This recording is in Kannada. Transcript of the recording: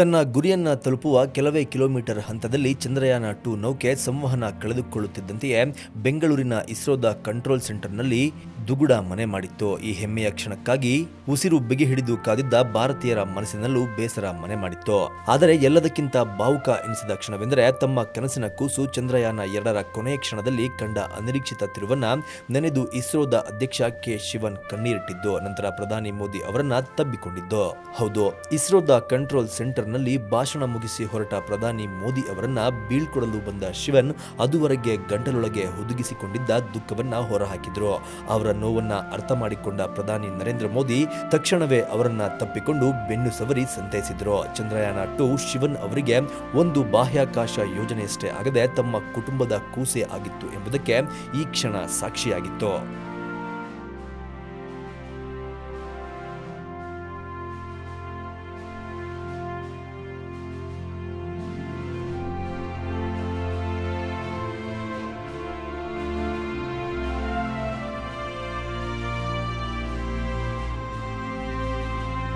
ತನ್ನ ಗುರಿಯನ್ನ ತಲುಪುವ ಕೆಲವೇ ಕಿಲೋಮೀಟರ್ ಹಂತದಲ್ಲಿ ಚಂದ್ರಯಾನ ಟು ನೌಕೆ ಸಂವಹನ ಕಳೆದುಕೊಳ್ಳುತ್ತಿದ್ದಂತೆಯೇ ಬೆಂಗಳೂರಿನ ಇಸ್ರೋದ ಕಂಟ್ರೋಲ್ ಸೆಂಟರ್ನಲ್ಲಿ ದುಗುಡ ಮನೆ ಮಾಡಿತ್ತು. ಈ ಹೆಮ್ಮೆಯ ಕ್ಷಣಕ್ಕಾಗಿ ಉಸಿರು ಬಿಗಿ ಹಿಡಿದು ಕಾದಿದ್ದ ಭಾರತೀಯರ ಮನಸ್ಸಿನಲ್ಲೂ ಬೇಸರ ಮನೆ ಮಾಡಿತ್ತು. ಆದರೆ ಎಲ್ಲದಕ್ಕಿಂತ ಭಾವುಕ ಎನಿಸಿದ ಕ್ಷಣವೆಂದರೆ ತಮ್ಮ ಕನಸಿನ ಕೂಸು ಚಂದ್ರಯಾನ ಎರಡರ ಕೊನೆಯ ಕ್ಷಣದಲ್ಲಿ ಕಂಡ ಅನಿರೀಕ್ಷಿತ ತಿರುವನ್ನ ನೆನೆದು ಇಸ್ರೋದ ಅಧ್ಯಕ್ಷ ಕೆ ಶಿವನ್ ಕಣ್ಣೀರಿಟ್ಟಿದ್ದು. ನಂತರ ಪ್ರಧಾನಿ ಮೋದಿ ಅವರನ್ನ ತಬ್ಬಿಕೊಂಡಿದ್ದು. ಹೌದು, ಇಸ್ರೋದ ಕಂಟ್ರೋಲ್ ಸೆಂಟರ್ನಲ್ಲಿ ಭಾಷಣ ಮುಗಿಸಿ ಹೊರಟ ಪ್ರಧಾನಿ ಮೋದಿ ಅವರನ್ನ ಬೀಳ್ಕೊಡಲು ಬಂದ ಶಿವನ್ ಅದುವರೆಗೆ ಗಂಟಲೊಳಗೆ ಹುದುಗಿಸಿಕೊಂಡಿದ್ದ ದುಃಖವನ್ನ ಹೊರಹಾಕಿದ್ರು. ಅವರ ನೋವನ್ನ ಅರ್ಥ ಮಾಡಿಕೊಂಡ ಪ್ರಧಾನಿ ನರೇಂದ್ರ ಮೋದಿ ತಕ್ಷಣವೇ ಅವರನ್ನ ತಪ್ಪಿಕೊಂಡು ಬೆನ್ನು ಸವರಿ ಸಂತೈಸಿದ್ರು. ಚಂದ್ರಯಾನ ಟು ಶಿವನ್ ಅವರಿಗೆ ಒಂದು ಬಾಹ್ಯಾಕಾಶ ಯೋಜನೆಯಷ್ಟೇ ಆಗದೆ ತಮ್ಮ ಕುಟುಂಬದ ಕೂಸೆ ಆಗಿತ್ತು ಎಂಬುದಕ್ಕೆ ಈ ಕ್ಷಣ ಸಾಕ್ಷಿಯಾಗಿತ್ತು.